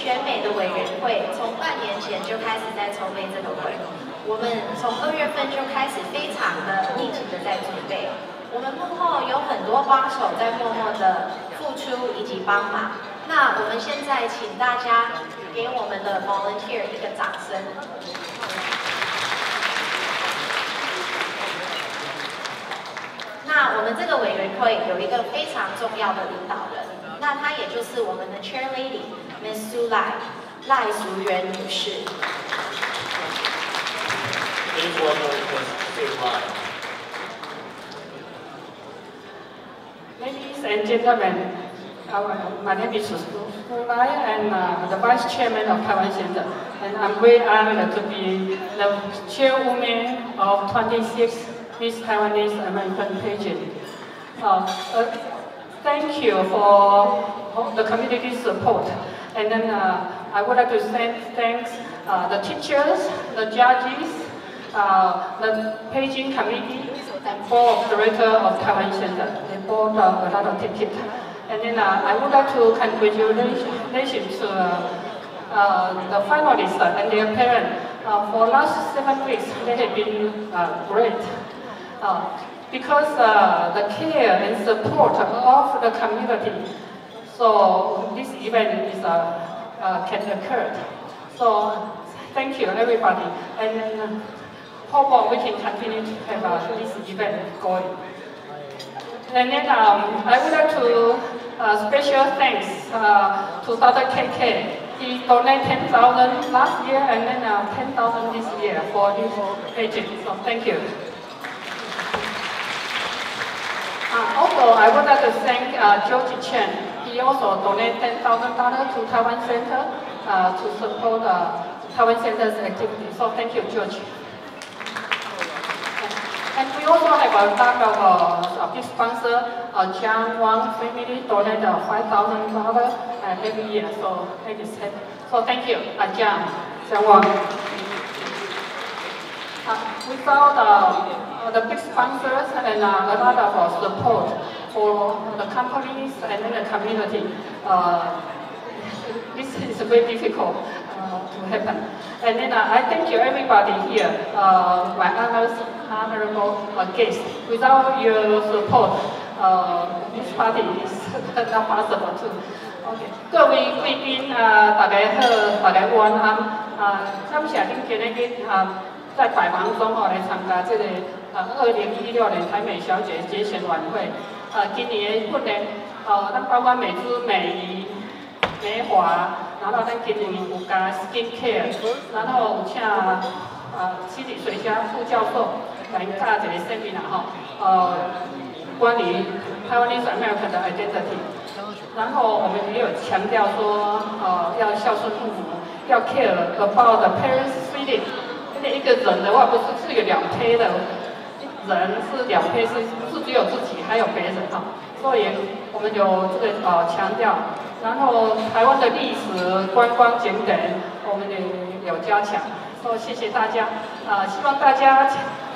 选美的委员会从半年前就开始在筹备这个会，我们从二月份就开始非常的密集的在准备。我们幕后有很多帮手在默默的付出以及帮忙。那我们现在请大家给我们的 volunteer 一个掌声。那我们这个委员会有一个非常重要的领导人，那他也就是我们的 Chair Lady Miss Su Lai 赖淑媛女士。Ladies and gentlemen, my name is Su Lai and uh, the Vice Chairman of Taiwan Center. And I'm very honored to be the chairwoman of 26 Miss Taiwanese American pageant. Uh, uh, thank you for the community support. And then uh, I would like to send thanks uh, the teachers, the judges, uh, the paging committee, and board director of Taiwan Center. They bought a lot of tickets. And then I would like to congratulate to uh, the finalists and their parents. Uh, for last seven weeks, they have been uh, great because the care and support of the community. So this event is uh, uh, can occur. So thank you everybody, and hope we can continue to have uh, this event going. And then um, I would like to uh, special thanks uh, to Dr. KK. He donated 10,000 last year and then uh, 10,000 this year for this pageant. So thank you. Uh, also, I would like to thank uh, George Chen. He also donated $10,000 to Taiwan Center uh, to support uh, Taiwan Center's activity. So thank you, George. And we also have a lot of uh, big sponsor, uh, Jiang Wang family donated uh, $5,000 uh, every year. So thank you. So thank you, uh, Jiang, Jiang Wang. Uh, without uh, the big sponsors and uh, a lot of uh, support for the companies and then the community. Uh, this is very difficult uh, to happen. And then uh, I thank you everybody here, my honors, honorable guests. Without your support, this party is not possible too. OK，各位贵宾啊，大家好，大家晚安啊，感谢恁今日啊在百忙中哦来参加这个。呃，二零一六年台美小姐节选晚会， 呃，今年本年，呃，咱包括美姿美仪、美华，然后咱今年有加 skin care，然后有请呃，七里水虾副教授来教一个 seminar 吼，呃，关于台湾 American 的 identity，然后我们也有强调说，呃，要孝顺父母，要 care about the parents' feeling，因为一个人的话不是是有两胚的。人是两配，是是只有自己，还有别人哈，所以我们有这个呃强调，然后台湾的历史观光景点，我们也有加强，说谢谢大家，啊，希望大家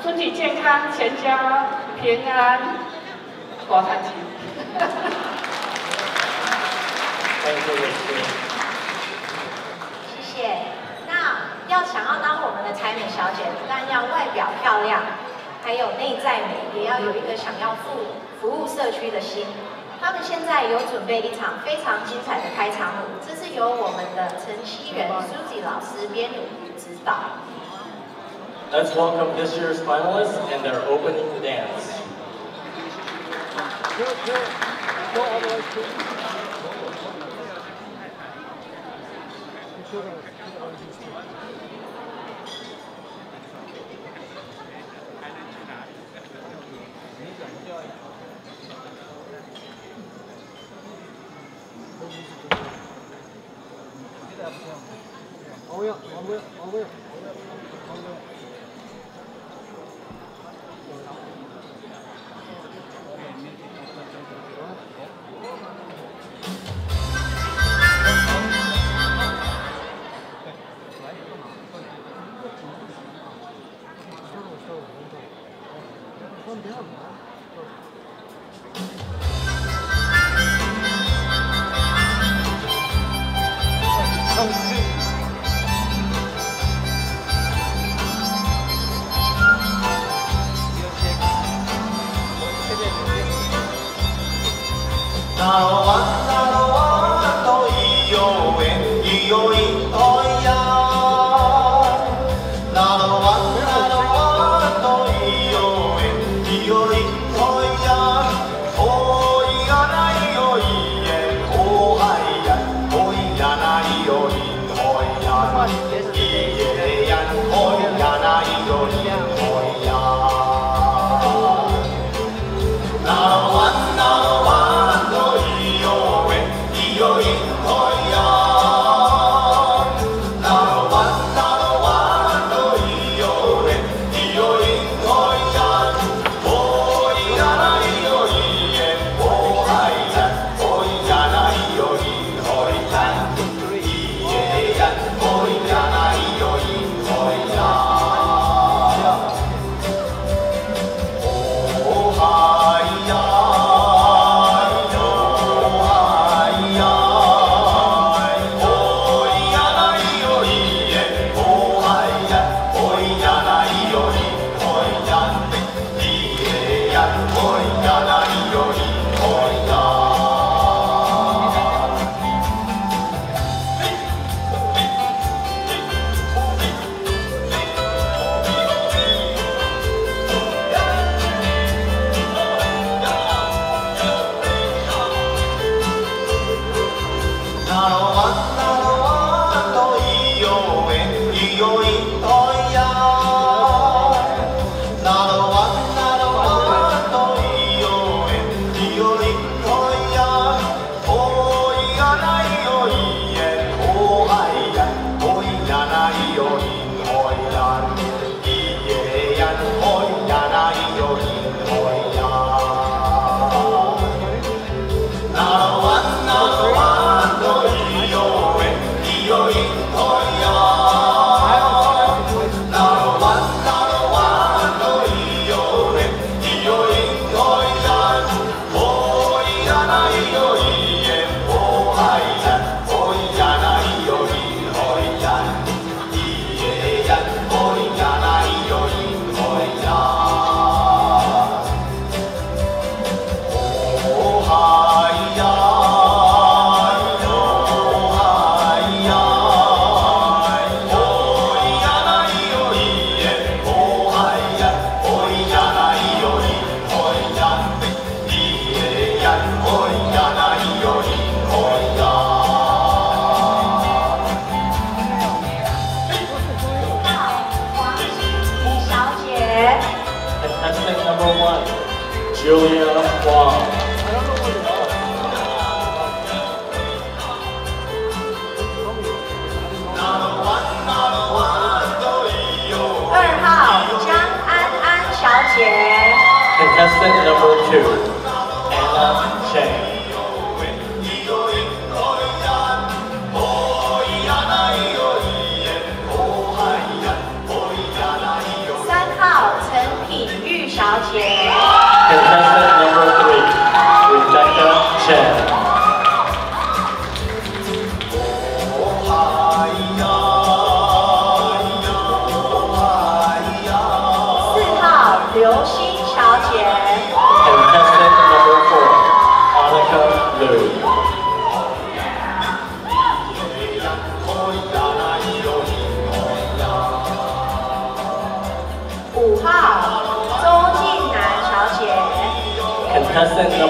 身体健康，全家平安，多开心。谢谢。那要想要当我们的采美小姐，不但要外表漂亮。还有内在美，也要有一个想要服服务社区的心。他们现在有准备一场非常精彩的开场舞，这是由我们的陈希元、苏吉老师编舞与指导。Let's welcome this year's finalists and their opening dance.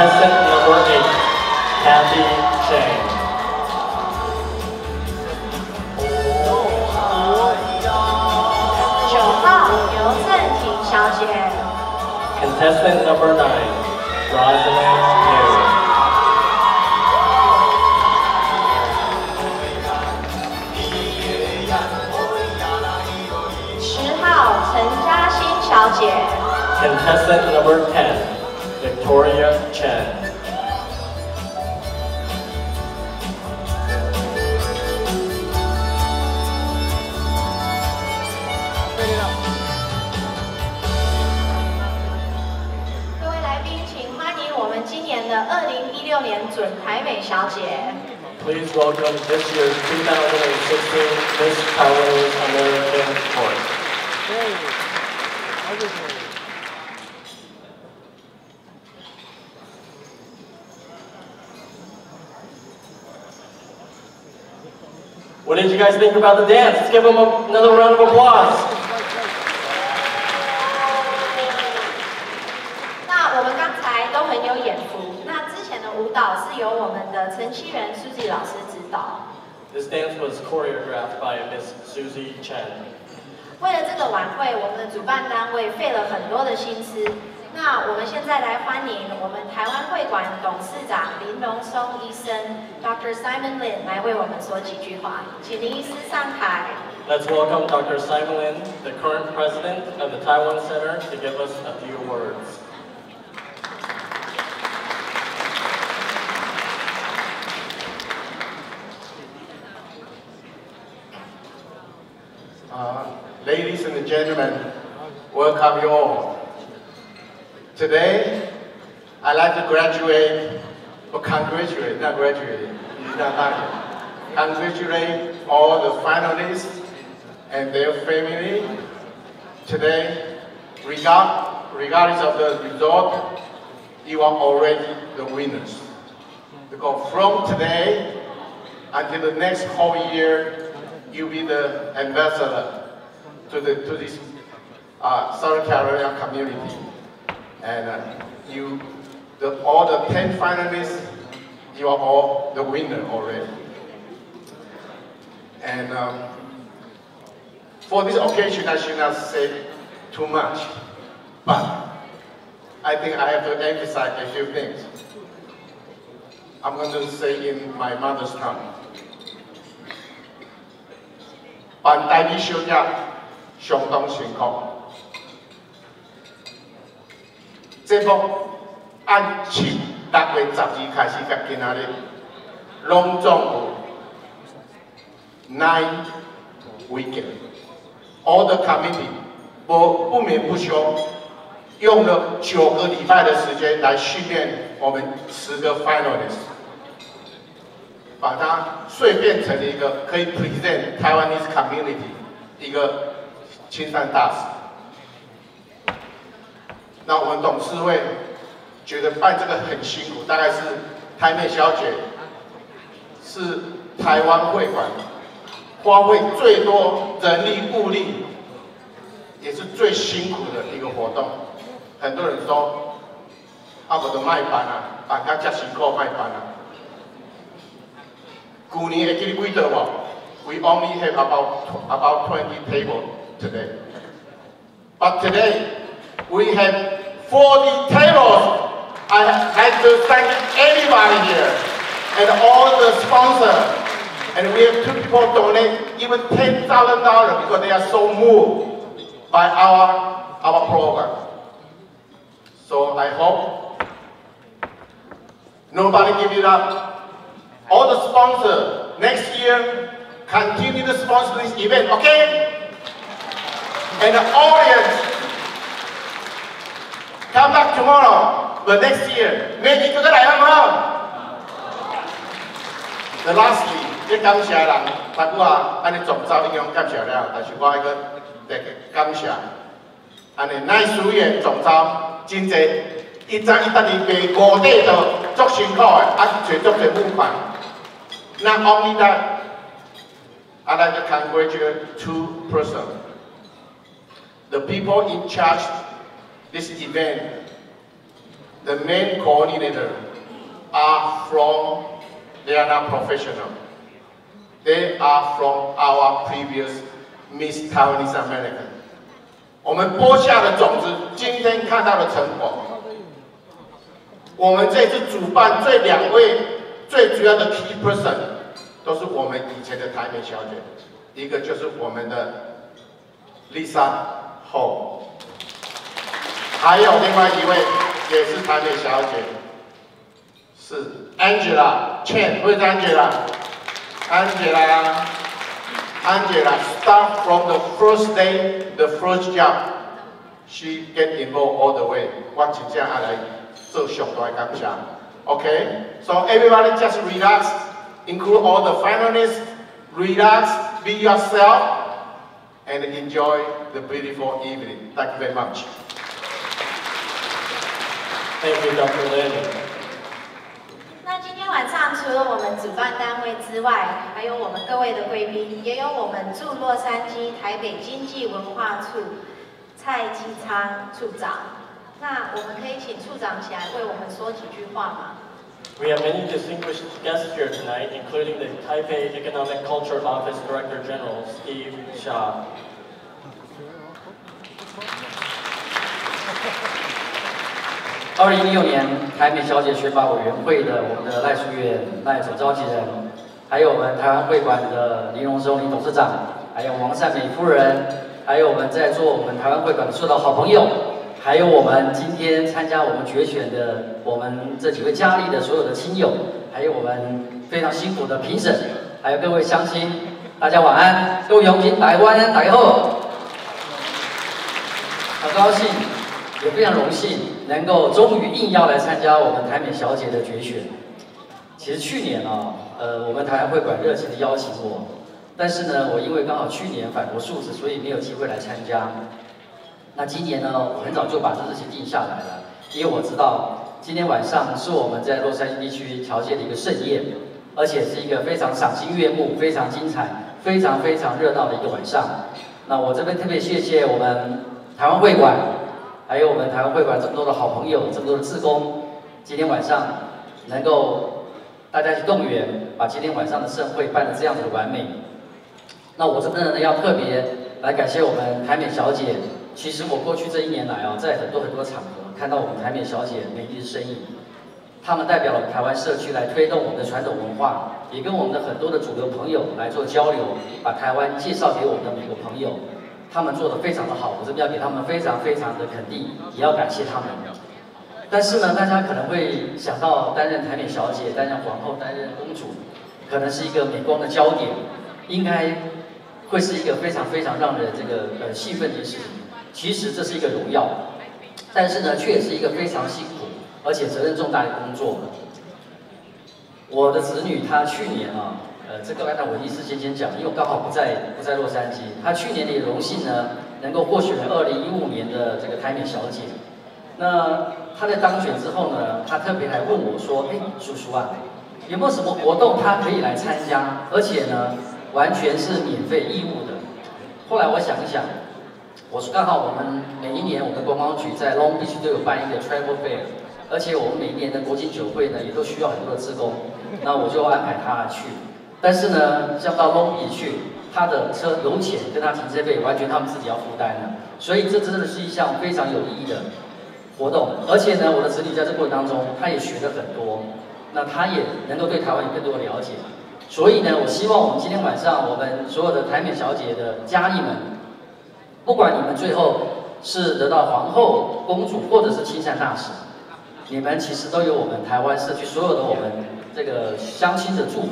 contestant number eight, Kathy Chang. Contestant number nine, Rosalind Mary. Contestant What did you guys think about the dance? Let's give them a, another round of applause. 那我们刚才都很有眼福，那之前的舞蹈是由我们的陈希元书记老师指导。This dance was choreographed by Miss Susie Chen. 为了这个晚会，我们的主办单位费了很多的心思。那我们现在来欢迎我们台湾会馆董事长林荣松医生 Dr. Simon Lin 来为我们说几句话，请林医师上台。 Let's welcome Dr. Simon Lin, the current president of the Taiwan Center, to give us a few words. 啊 Uh, ladies and gentlemen, welcome you all. Today, I'd like to graduate, or congratulate, not graduate, not. Congratulate all the finalists and their family. Today, regard, regardless of the result, you are already the winners. Because from today until the next whole year, you'll be the ambassador to, the, to this uh, Southern Carolina community. And uh, you, the, all the 10 finalists, you are all the winner already. And um, for this occasion, I should not say too much, but I think I have to emphasize a few things. I'm going to say in my mother's tongue. 办代理小姐相当辛苦。 节目按七六月十二开始，到今仔日，拢总有 nine weekend。All the committee 不不眠不休，用了九个礼拜的时间来训练我们十个 finalists。把它碎变成一个可以 present Taiwanese community 一个青山大使。那我们董事会觉得办这个很辛苦，大概是台美小姐是台湾会馆花费最多人力物力，也是最辛苦的一个活动。很多人说，啊，我的卖班啊，办到这辛苦卖班啊。去年会记得几桌无？We only have about about 20 tables today. But today we have 40 tables. I like to thank everybody here and all the sponsors. And we have two people donate even ten thousand dollars because they are so moved by our our program. So I hope nobody give it up all the sponsors next year continue to sponsor this event, okay? And the audience come back tomorrow, the next year. Maybe 各个来好不好？The lastly，你感谢人，大久啊，安尼总招已经感谢了，但是我迄个特别感谢，安尼赖书院总招真济，一早一搭哩卖五块都足辛苦的，啊，找足侪募款。Not only that, I'd like to congratulate two persons. The people in charge this event, the main coordinator, are from, they are not professional. They are from our previous Miss Taiwanese American. 我们播下的种子，今天看到的成果。我们这次主办这两位最主要的 key person 都是我们以前的台美小姐，一个就是我们的 Lisa Ho，还有另外一位也是台美小姐，是 Angela Chen，会是 Angela，Angela。Angela, start from the first day, the first job, she get involved all the way. 我真正爱来做上大感谢。Okay, so everybody just relax, include all the finalists, relax, be yourself, and enjoy the beautiful evening. Thank you very much. Thank you, Dr. Lin. 那今天晚上除了我们主办单位之外，还有我们各位的贵宾，也有我们驻洛杉矶台北经济文化处蔡基昌处长。那我们可以请处长起来为我们说几句话吗？We have many distinguished guests here tonight, including the Taipei Economic Culture Office Director General Steve Xia. 二零一六年台美小姐选拔委员会的我们的赖淑月赖总召集人，还有我们台湾会馆的林荣松林董事长，还有王善美夫人，还有我们在座我们台湾会馆的所有的好朋友，还有我们今天参加我们决选的我们这几位佳丽的所有的亲友，还有我们非常辛苦的评审，还有各位乡亲，大家晚安，各位永金台湾大家好，很高兴。也非常荣幸能够终于应邀来参加我们台美小姐的决选。其实去年啊，呃，我们台湾会馆热情的邀请我，但是呢，我因为刚好去年反国数字，所以没有机会来参加。那今年呢，我很早就把这日情定下来了，因为我知道今天晚上是我们在洛杉矶地区侨界的一个盛宴，而且是一个非常赏心悦目、非常精彩、非常非常热闹的一个晚上。那我这边特别谢谢我们台湾会馆。还有我们台湾会馆这么多的好朋友，这么多的志工，今天晚上能够大家去动员，把今天晚上的盛会办得这样子的完美。那我这边呢要特别来感谢我们台美小姐。其实我过去这一年来啊，在很多很多场合看到我们台美小姐美丽的身影，她们代表了台湾社区来推动我们的传统文化，也跟我们的很多的主流朋友来做交流，把台湾介绍给我们的美国朋友。他们做的非常的好，我这边要给他们非常非常的肯定，也要感谢他们。但是呢，大家可能会想到担任台美小姐、担任皇后、担任公主，可能是一个镁光的焦点，应该会是一个非常非常让人这个呃兴奋的事情。其实这是一个荣耀，但是呢，却是一个非常辛苦而且责任重大的工作。我的子女他去年啊。呃，这个刚才我一时间先讲，因为我刚好不在不在洛杉矶。他去年的荣幸呢，能够获选二零一五年的这个台美小姐。那他在当选之后呢，他特别来问我说：“哎，叔叔啊，有没有什么活动他可以来参加？而且呢，完全是免费义务的。”后来我想一想，我说刚好我们每一年我们的观光局在 Long Beach 都有办一个 Travel Fair，而且我们每一年的国庆酒会呢，也都需要很多的职工，那我就安排他去。但是呢，像到翁里去，他的车油钱跟他停车费完全他们自己要负担的，所以这真的是一项非常有意义的活动。而且呢，我的子女在这过程当中，他也学了很多，那他也能够对台湾有更多的了解。所以呢，我希望我们今天晚上我们所有的台美小姐的佳丽们，不管你们最后是得到皇后、公主或者是亲善大使，你们其实都有我们台湾社区所有的我们这个乡亲的祝福。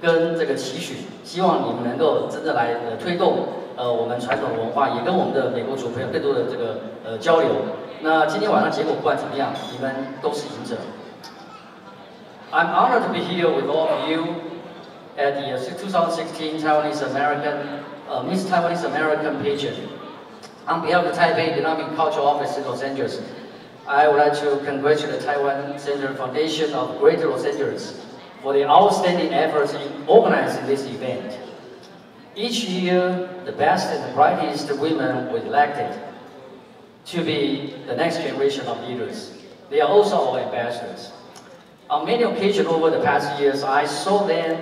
跟这个期许，希望你们能够真的来呃推动呃我们传统文化，也跟我们的美国主朋友更多的这个呃交流。那今天晚上结果不管怎么样，你们都是赢者。I'm honored to be here with all of you at the 2016 Taiwanese American uh, Miss Taiwanese American pageant. On behalf of the Taipei Economic Cultural Office in Los Angeles, I would like to congratulate the Taiwan Center Foundation of Greater Los Angeles for the outstanding efforts in organizing this event. Each year, the best and brightest women were elected to be the next generation of leaders. They are also our ambassadors. On many occasions over the past years, I saw them,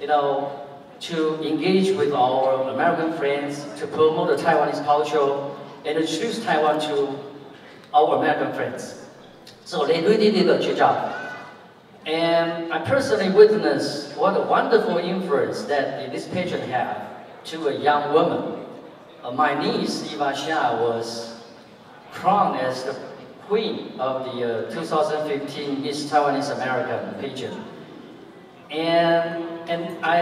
you know, to engage with our American friends, to promote the Taiwanese culture, and introduce Taiwan to our American friends. So they really did a good job. And I personally witnessed what a wonderful influence that this pageant had to a young woman. Uh, my niece, Eva Xia, was crowned as the queen of the uh, 2015 Miss Taiwanese American pageant. And, and I,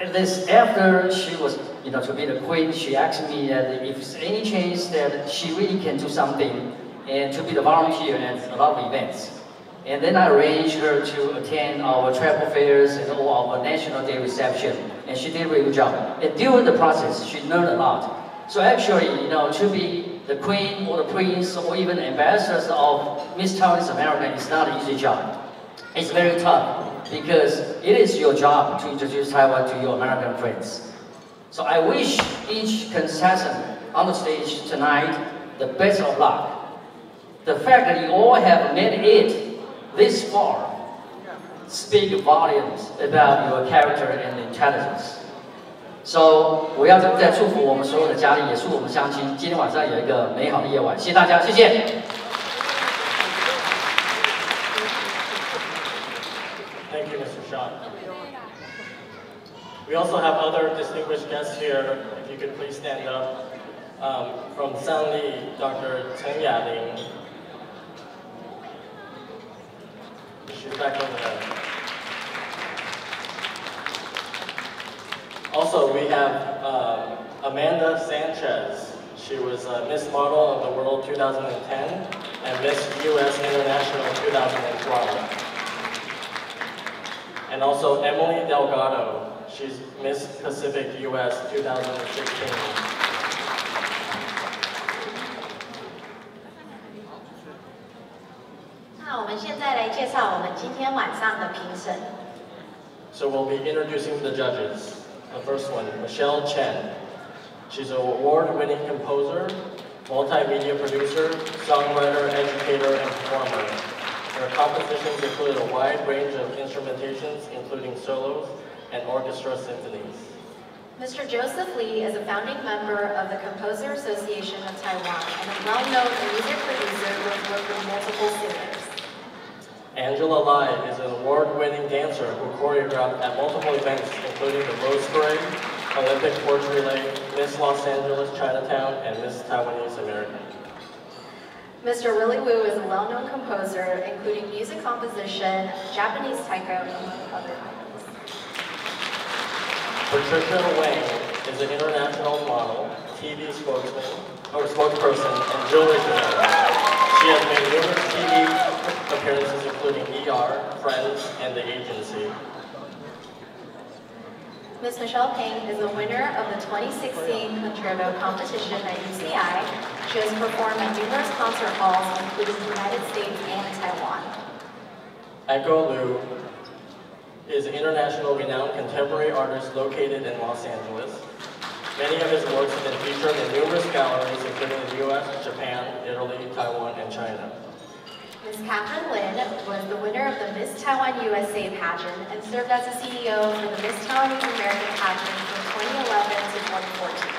at this, after she was, you know, to be the queen, she asked me that if there's any chance that she really can do something and to be the volunteer at a lot of events. And then I arranged her to attend our travel fairs and all our National Day reception. And she did a good job. And during the process, she learned a lot. So actually, you know, to be the queen or the prince or even ambassadors of Miss Taiwanese America is not an easy job. It's very tough because it is your job to introduce Taiwan to your American friends. So I wish each contestant on the stage tonight the best of luck. The fact that you all have made it this far speak volumes about your character and intelligence. So 我要在祝福我们所有的家里，也祝我们相亲今天晚上有一个美好的夜晚。谢谢大家，谢谢。 Thank you, Mr. Shah. We also have other distinguished guests here. If you could please stand up. Um, from Sanli, Dr. Chen Yaling. She's back. Also, we have um, Amanda Sanchez. She was uh, Miss Model of the World 2010 and Miss US International 2012 and also Emily Delgado. She's Miss Pacific US 2016. 那我 们现在来介绍我们今天晚上的评审。 So we'll be introducing the judges. The first one, Michelle Chen. She's an award-winning composer, multimedia producer, songwriter, educator, and performer. Her compositions include a wide range of instrumentations, including solos and orchestra symphonies. Mr. Joseph Lee is a founding member of the Composer Association of Taiwan and a well-known music producer who has worked with multiple singers. Angela Lai is an award-winning dancer who choreographed at multiple events, including the Rose Parade, Olympic Torch Relay, Miss Los Angeles Chinatown, and Miss Taiwanese American. Mr. Willie Wu is a well-known composer, including music composition, Japanese taiko, among other items. Patricia Wang is an international model, TV spokesman, or spokesperson, and jewelry designer. She has made numerous TV appearances, including ER, Friends, and The Agency. Ms. Michelle Payne is a winner of the 2016 Concerto competition at UCI. She has performed at numerous concert halls, including the United States and Taiwan. Echo Liu is an international renowned contemporary artist located in Los Angeles. Many of his works have been featured in numerous galleries, including the US, Japan, Italy, Taiwan, and China. Miss Catherine Lin was the winner of the Miss Taiwan USA pageant and served as the CEO for the Miss Taiwanese American pageant from 2011 to 2014.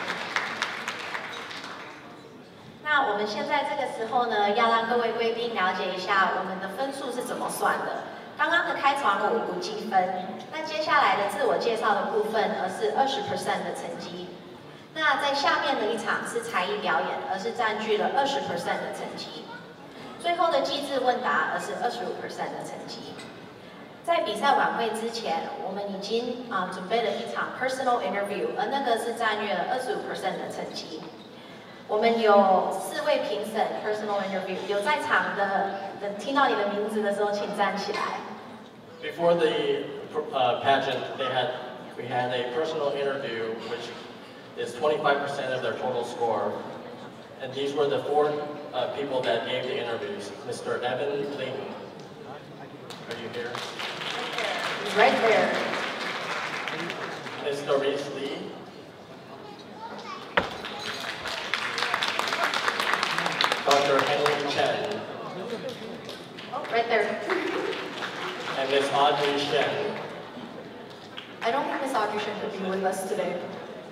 那我们现在这个时候呢，要让各位贵宾了解一下我们的分数是怎么算的。刚刚的开场我不计分，那接下来的自我介绍的部分，而是二十 percent 的成绩。那在下面的一场是才艺表演，而是占据了二十 percent 的成绩。最后的机智问答，而是二十五 percent 的成绩。在比赛晚会之前，我们已经啊、准备了一场 personal interview，而那个是占据了二十五 percent 的成绩。我们有四位评审 personal interview，有在场的，等听到你的名字的时候，请站起来。Before the uh, pageant, they had we had a personal interview, which is 25% of their total score. And these were the four uh, people that gave the interviews. Mr. Evan Ling. Are you here? He's right there. Ms. Doris Lee. Dr. Henry Chen Oh, right there. and Ms. Audrey Shen. I don't think Miss Audrey Shen should be with us today.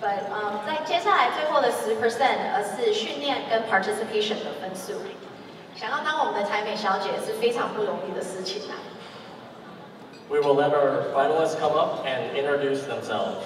But um, 在接下来最后的十 percent，而是训练跟 participation 的分数。想要当我们的台美小姐是非常不容易的事情啊。We will let our finalists come up and introduce themselves.